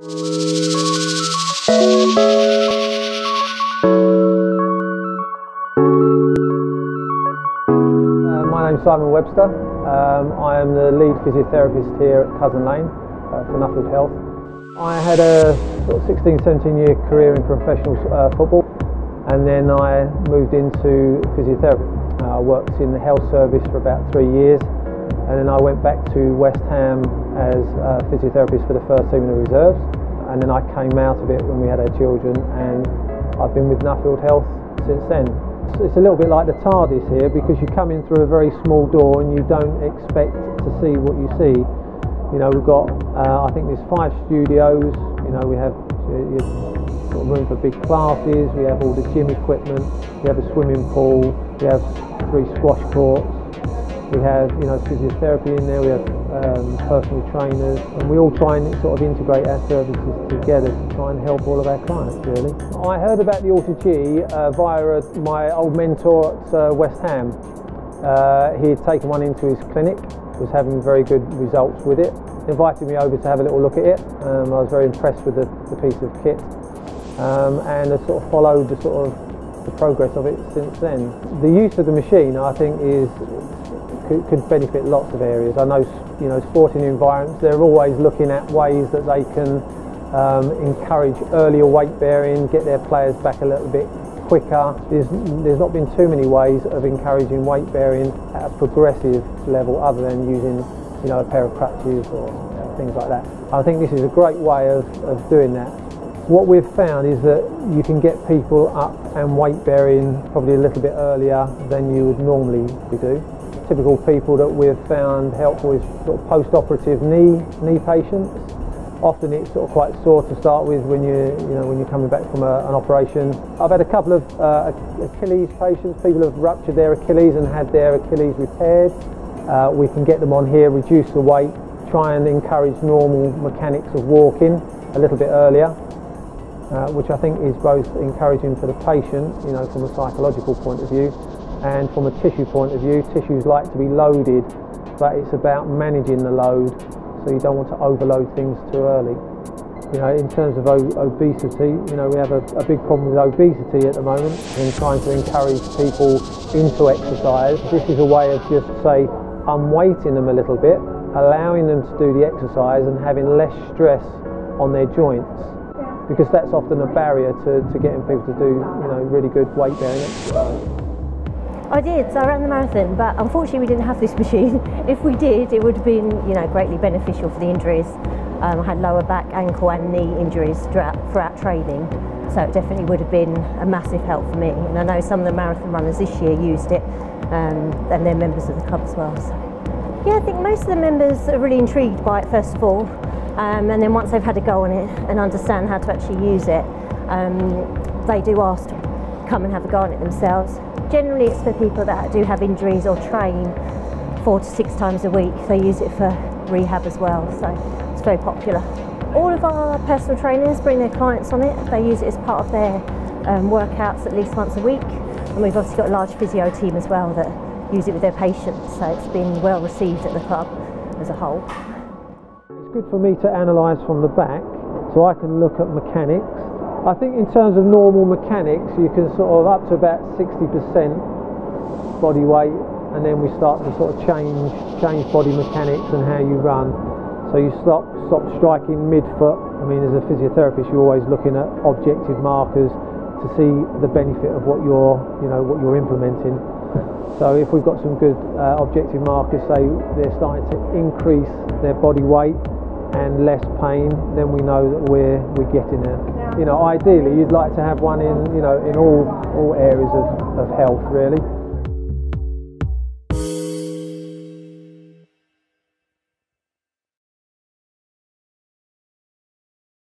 Uh, my name's Simon Webster. Um, I am the lead physiotherapist here at Cousin Lane uh, for Nuffield Health. I had a sort of 16, 17 year career in professional uh, football and then I moved into physiotherapy. Uh, I worked in the health service for about three years and then I went back to West Ham as a physiotherapist for the first team in the reserves. And then I came out of it when we had our children and I've been with Nuffield Health since then. It's a little bit like the TARDIS here because you come in through a very small door and you don't expect to see what you see. You know, we've got, uh, I think there's five studios, you know, we have uh, got room for big classes, we have all the gym equipment, we have a swimming pool, we have three squash courts, we have, you know, physiotherapy in there, we have um, personal trainers, and we all try and sort of integrate our services together to try and help all of our clients, really. I heard about the AlterG uh, via uh, my old mentor at uh, West Ham. Uh, he had taken one into his clinic, was having very good results with it, invited me over to have a little look at it. Um, I was very impressed with the, the piece of kit um, and I sort of followed the sort of the progress of it since then. The use of the machine, I think, is could, could benefit lots of areas. I know, you know, sporting environments, they're always looking at ways that they can um, encourage earlier weight bearing, get their players back a little bit quicker. There's, there's not been too many ways of encouraging weight bearing at a progressive level other than using, you know, a pair of crutches or things like that. I think this is a great way of, of doing that. What we've found is that you can get people up and weight bearing probably a little bit earlier than you would normally do typical people that we've found helpful is sort of post-operative knee knee patients. Often it's sort of quite sore to start with when you you know when you're coming back from a, an operation. I've had a couple of uh, Achilles patients. People have ruptured their Achilles and had their Achilles repaired. Uh, we can get them on here, reduce the weight, try and encourage normal mechanics of walking a little bit earlier. Uh, which I think is both encouraging for the patient, you know, from a psychological point of view, and from a tissue point of view, tissues like to be loaded, but it's about managing the load so you don't want to overload things too early. You know, in terms of obesity, you know, we have a, a big problem with obesity at the moment and trying to encourage people into exercise. This is a way of just, say, unweighting them a little bit, allowing them to do the exercise and having less stress on their joints because that's often a barrier to, to getting people to do, you know, really good weight bearing exercise. I did, so I ran the marathon, but unfortunately we didn't have this machine. if we did, it would have been, you know, greatly beneficial for the injuries. Um, I had lower back, ankle and knee injuries throughout, training, so it definitely would have been a massive help for me. And I know some of the marathon runners this year used it, um, and they're members of the club as well. So. Yeah, I think most of the members are really intrigued by it first of all, um, and then once they've had a go on it and understand how to actually use it, um, they do ask to come and have a go on it themselves. Generally it's for people that do have injuries or train four to six times a week. They use it for rehab as well, so it's very popular. All of our personal trainers bring their clients on it. They use it as part of their um, workouts at least once a week. And we've obviously got a large physio team as well that use it with their patients, so it's been well received at the club as a whole. It's good for me to analyse from the back so I can look at mechanics I think in terms of normal mechanics, you can sort of up to about 60% body weight, and then we start to sort of change change body mechanics and how you run. So you stop stop striking midfoot. I mean, as a physiotherapist, you're always looking at objective markers to see the benefit of what you're you know what you're implementing. So if we've got some good uh, objective markers, say they're starting to increase their body weight and less pain, then we know that we're we're getting there. You know, ideally, you'd like to have one in you know in all all areas of, of health, really.